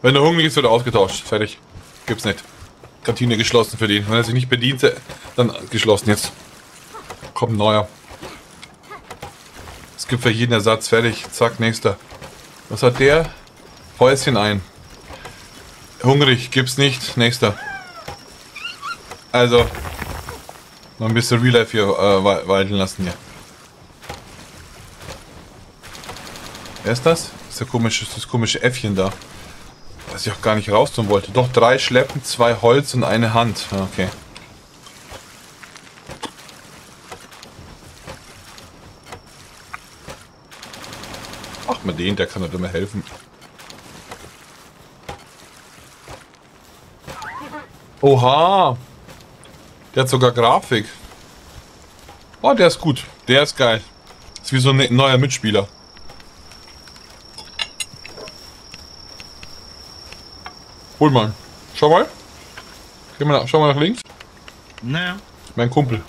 Wenn er hungrig ist, wird er ausgetauscht. Fertig. Gibt's nicht. Kantine geschlossen für den. Wenn er sich nicht bedient, dann geschlossen jetzt. Kommt ein neuer. Es gibt für jeden Ersatz. Fertig. Zack, nächster. Was hat der? Häuschen ein. Hungrig. Gibt's nicht. Nächster. Also. Noch ein bisschen Real Life hier äh, walten lassen hier. Wer ist das? Ist der komische, das komische Äffchen da. Was ich auch gar nicht raus tun wollte. Doch drei Schleppen, zwei Holz und eine Hand. Okay. Ach, mal den, der kann halt immer helfen. Oha! Der hat sogar Grafik. Oh, der ist gut. Der ist geil. Ist wie so ein neuer Mitspieler. Hol mal. Schau mal. Geh mal nach, schau mal nach links. Naja. Mein Kumpel.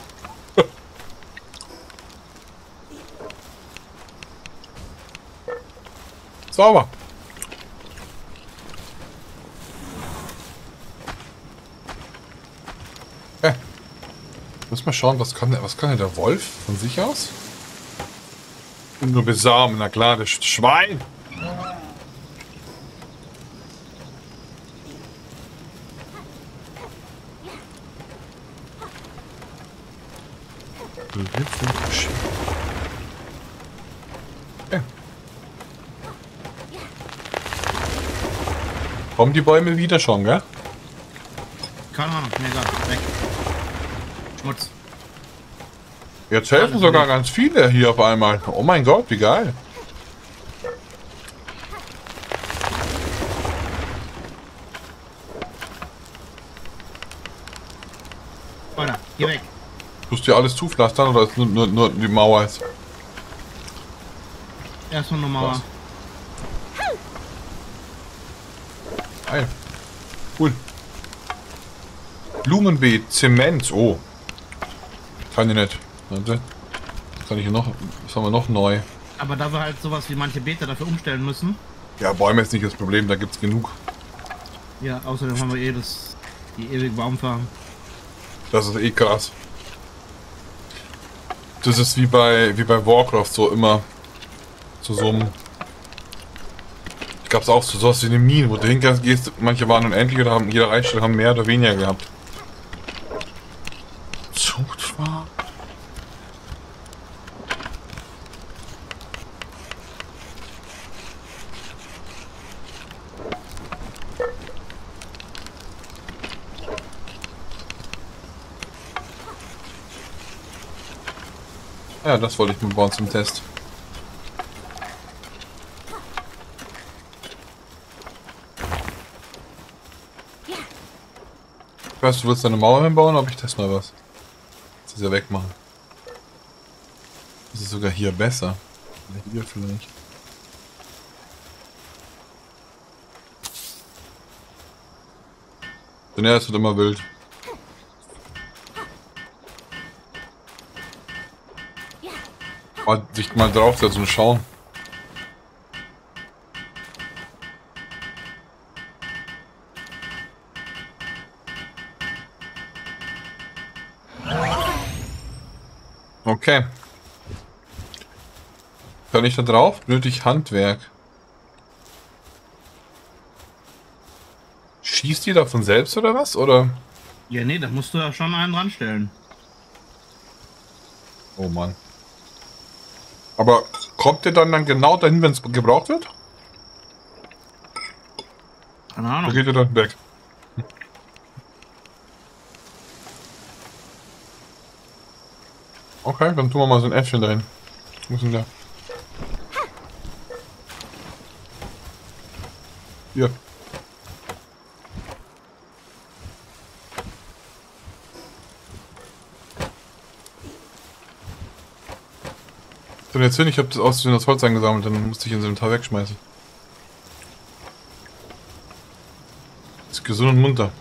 Sauber. Muss mal schauen, was kann, was kann der Wolf von sich aus? Nur besamen, na klar, das Schwein. Okay. Kommen die Bäume wieder schon, gell? Keine Ahnung, mir egal. Weg. Jetzt helfen sogar weg. ganz viele hier auf einmal. Oh mein Gott, wie geil. Weiter, geh weg. Tust du alles zupflastern oder ist nur, nur, nur die Mauer jetzt? Erstmal nochmal. Was? Geil. Cool. Blumenbeet, Zement. Oh. Kann ich nicht. Warte. Was kann ich hier noch? Was haben wir noch neu? Aber da wir halt sowas wie manche Beete dafür umstellen müssen. Ja, Bäume ist nicht das Problem, da gibt's genug. Ja, außerdem haben wir eh das, die ewige Baumfarm. Das ist eh krass. Das ist wie bei wie bei Warcraft so immer zu so einem. Ich gab's auch so sowas wie eine Mine, wo du hingehst, manche waren unendlich oder haben jeder Einstellung haben mehr oder weniger gehabt. Ja, das wollte ich mir bauen zum Test. Ich weiß, du willst deine Mauer hinbauen, aber ich teste mal was. Das ist ja wegmachen. Das ist sogar hier besser. Hier vielleicht. Denn ja, es wird immer wild. Mal sich mal draufsetzen und schauen. Okay. Kann ich da drauf? Nötig Handwerk. Schießt die da von selbst oder was? Oder? Ja, nee, da musst du ja schon einen dran stellen. Oh Mann. Aber kommt der dann, dann genau dahin, wenn es gebraucht wird? Keine Ahnung. geht er dann weg? Okay, dann tun wir mal so ein Äffchen dahin. Wo ist denn der? Hier. Jetzt hin, ich habe das aussehen das Holz eingesammelt, dann musste ich in so einem Teil wegschmeißen. Ist gesund und munter.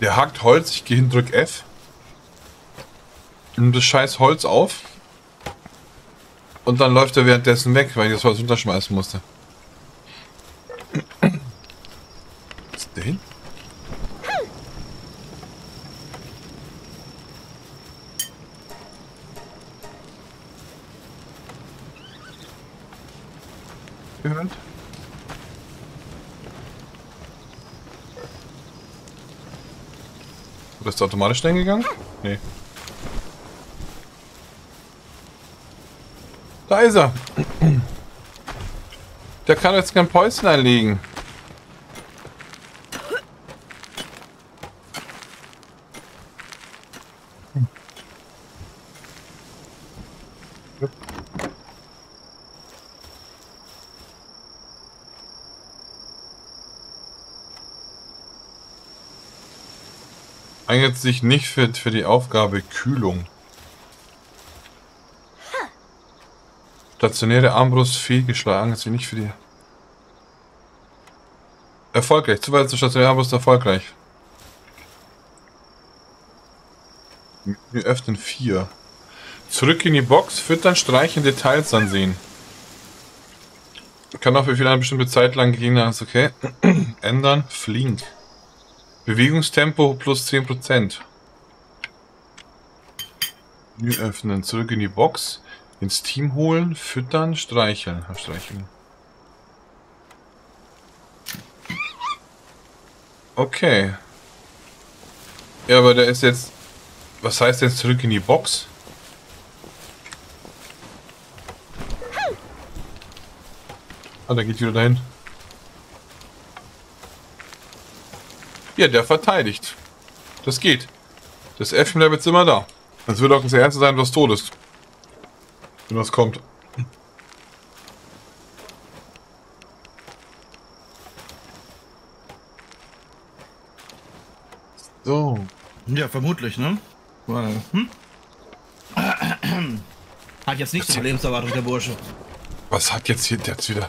Der hakt Holz, ich gehe hin, drück F. Nimm das scheiß Holz auf. Und dann läuft er währenddessen weg, weil ich das Holz runterschmeißen musste. Was ist der hin? Gehört? Oder ist automatisch dahin gegangen? Nee. Da ist er. Der kann jetzt kein Päuschen einlegen. Eignet sich nicht für, für die Aufgabe Kühlung. Stationäre Armbrust fehlgeschlagen, ist sie nicht für die. Erfolgreich. Zu weit zur stationäre Armbrust erfolgreich. Wir öffnen vier. Zurück in die Box, füttern, streichen, Details ansehen. Kann auch für eine bestimmte Zeit lang gehen, ist okay. Ändern, flink. Bewegungstempo plus 10%. Menü öffnen, zurück in die Box, ins Team holen, füttern, streicheln. Streicheln. Okay. Ja, aber der ist jetzt... Was heißt denn zurück in die Box? Ah, der geht wieder dahin. Ja, der verteidigt. Das geht. Das F bleibt jetzt immer da. Das wird auch das erste sein, was tot ist. Wenn was kommt. So. Ja, vermutlich, ne? Weil, hm? Hat jetzt nicht so viel Lebenserwartung, der Bursche. Was hat jetzt hier jetzt wieder?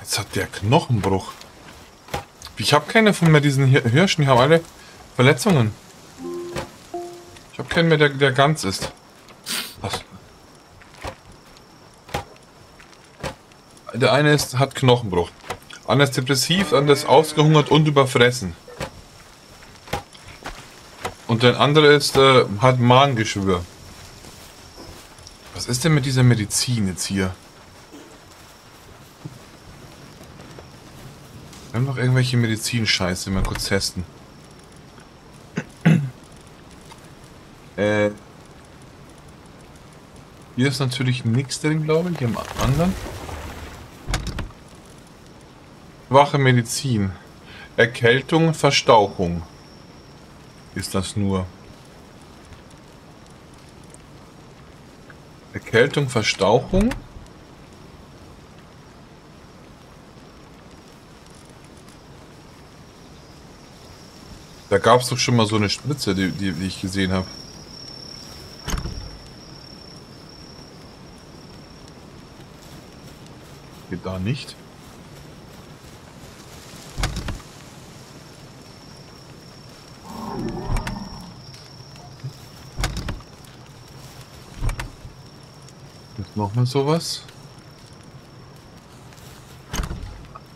Jetzt hat der Knochenbruch. Ich habe keine von mehr diesen Hir- Hirschen, die haben alle Verletzungen. Ich habe keinen mehr, der, der ganz ist. Was? Der eine ist, hat Knochenbruch. Anders depressiv, anders ausgehungert und überfressen. Und der andere ist, äh, hat Magengeschwür. Was ist denn mit dieser Medizin jetzt hier? Wir haben noch irgendwelche Medizinscheiße, mal kurz testen. äh. Hier ist natürlich nichts drin, glaube ich. Am anderen. Wache Medizin. Erkältung, Verstauchung. Ist das nur. Erkältung, Verstauchung. Da gab es doch schon mal so eine Spritze, die, die, die ich gesehen habe. Geht da nicht. Jetzt noch mal sowas.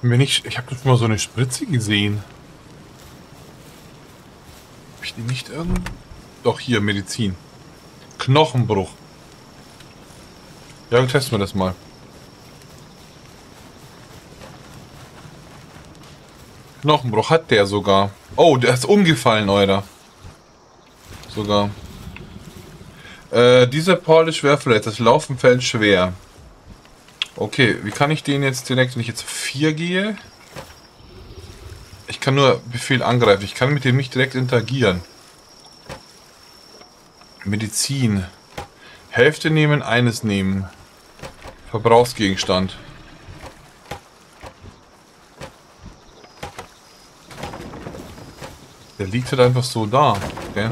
Wenn ich, ich habe doch schon mal so eine Spritze gesehen. Die nicht irgendwo? Doch, hier, Medizin. Knochenbruch. Ja, dann testen wir das mal. Knochenbruch hat der sogar. Oh, der ist umgefallen, Euer. Sogar. Äh, dieser Paul ist schwer verletzt. Das Laufen fällt schwer. Okay, wie kann ich den jetzt direkt, wenn ich jetzt auf 4 gehe? Ich kann nur Befehl angreifen. Ich kann mit dem nicht direkt interagieren. Medizin. Hälfte nehmen, eines nehmen. Verbrauchsgegenstand. Der liegt halt einfach so da. Okay.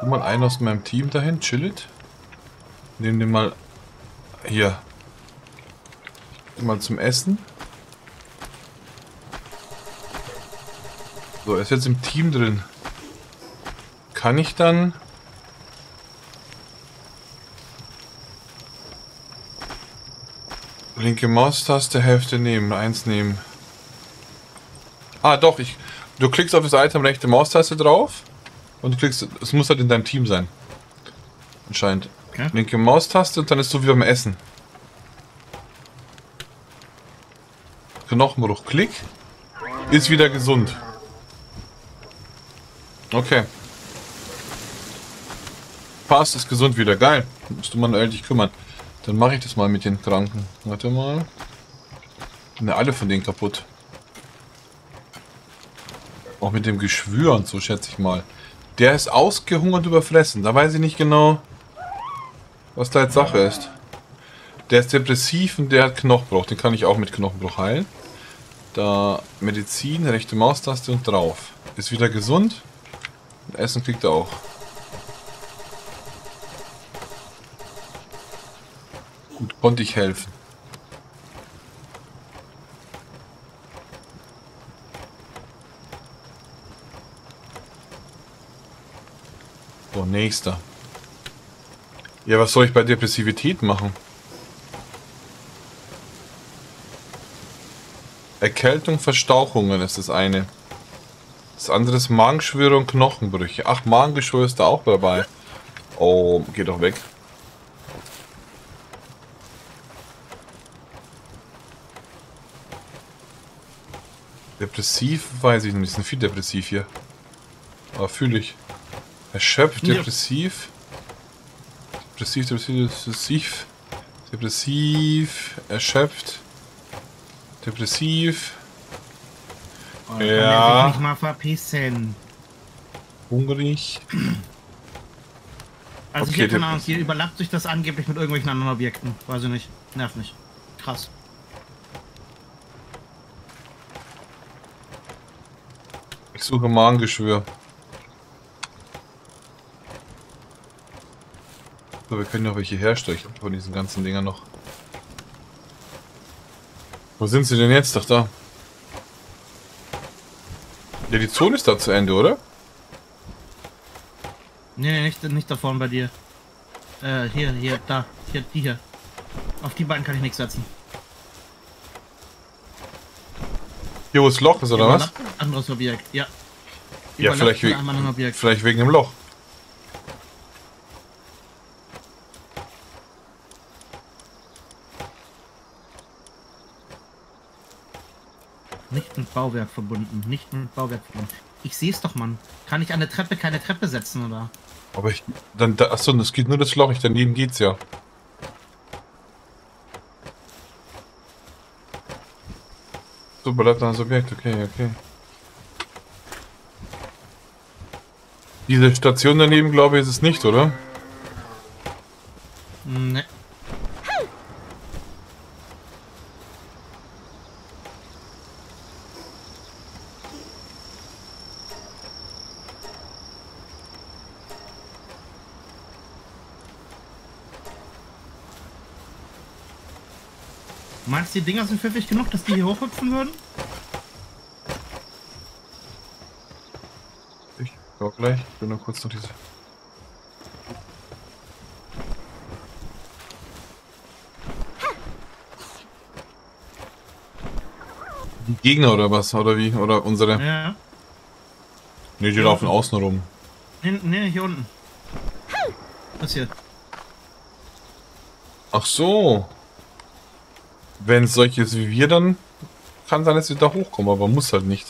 Guck mal einen aus meinem Team dahin, chillit. Nehmen den mal hier. Mal zum Essen. So, er ist jetzt im Team drin. Kann ich dann... Linke Maustaste, Hälfte nehmen, eins nehmen. Ah, doch, ich... Du klickst auf das Item, rechte Maustaste drauf. Und du klickst... Es muss halt in deinem Team sein. Anscheinend. Okay. Linke Maustaste und dann ist so wie beim Essen. Knochenbruch, Klick. Ist wieder gesund. Okay. Passt, ist gesund wieder. Geil. Musst du manuell dich kümmern. Dann mache ich das mal mit den Kranken. Warte mal. Sind ja alle von denen kaputt. Auch mit dem Geschwür und so, schätze ich mal. Der ist ausgehungert überfressen. Da weiß ich nicht genau, was da jetzt Sache ist. Der ist depressiv und der hat Knochenbruch. Den kann ich auch mit Knochenbruch heilen. Da Medizin, rechte Maustaste und drauf. Ist wieder gesund. Essen kriegt er auch. Gut, konnte ich helfen. So, nächster. Ja, was soll ich bei Depressivität machen? Erkältung, Verstauchungen ist das eine. Das andere ist Magenschwüre und Knochenbrüche. Ach, Magengeschwür ist da auch dabei. Oh, geht doch weg. Depressiv weiß ich nicht. Es sind viel depressiv hier. Aber fühle ich. Erschöpft, depressiv. Depressiv, depressiv, depressiv. Depressiv, erschöpft. Depressiv, Oh, kann Ja. der sich nicht mal verpissen. hungrig. Also Okay, habe keine Ahnung, hier überlappt sich das angeblich mit irgendwelchen anderen Objekten. Weiß ich nicht. Nervt mich. Krass. Ich suche Magengeschwür. So, wir können ja welche herstellen von diesen ganzen Dingern noch. Wo sind sie denn jetzt? Doch da. Ja, die Zone ist da zu Ende, oder? Nee, nee, nicht, nicht da vorne bei dir. Äh, hier, hier, da. Hier, die hier. Auf die beiden kann ich nichts setzen. Hier, wo das Loch ist, oder was? Anderes Objekt, ja. Ja, vielleicht, we vielleicht wegen dem Loch. Mit Bauwerk verbunden. Nicht mit Bauwerk verbunden. Ich sehe es doch, Mann. Kann ich an der Treppe keine Treppe setzen, oder? Aber ich. Dann, da, achso, das geht nur das Loch. Ich, daneben geht's ja. So, bleibt dann das Objekt. Okay, okay. Diese Station daneben, glaube ich, ist es nicht, oder? Meinst du, die Dinger sind pfiffig genug, dass die hier hochhüpfen würden? Ich schau gleich. Ich will nur kurz noch diese. Die Gegner oder was? Oder wie? Oder unsere? Ja. Ne, die Ja. laufen außen rum. Nee, nee, hier unten. Das hier. Ach so. Wenn es solche ist wie wir, dann kann sein, dass sie da hochkommen, aber muss halt nicht.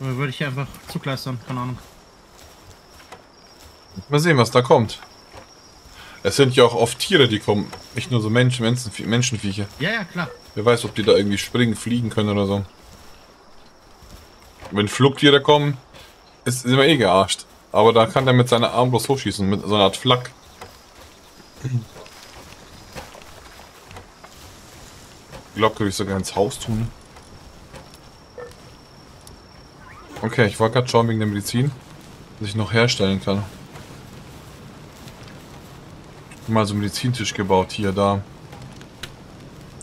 Oder Würde ich einfach zugleistern, keine Ahnung. Mal sehen, was da kommt. Es sind ja auch oft Tiere, die kommen. Nicht nur so Menschen, Menschen Menschenviecher. Ja, ja, klar. Wer weiß, ob die da irgendwie springen, fliegen können oder so. Wenn Flugtiere kommen, ist sind wir eh gearscht. Aber da kann der mit seiner Armbrust hochschießen, mit so einer Art Flak. Glocke würde ich sogar ins Haus tun. Okay, ich wollte gerade schauen wegen der Medizin, was ich noch herstellen kann. Mal so einen Medizintisch gebaut, hier, da.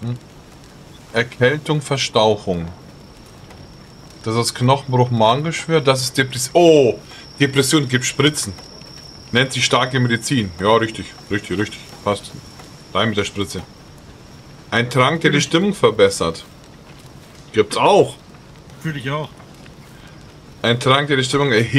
Hm. Erkältung, Verstauchung. Das ist Knochenbruch, Magengeschwür, das ist Depression. Oh, Depression gibt Spritzen. Nennt sich starke Medizin. Ja, richtig, richtig, richtig. Passt. Rein mit der Spritze. Ein Trank, der die Stimmung verbessert. Gibt's auch. Fühle ich auch. Ein Trank, der die Stimmung erhebt.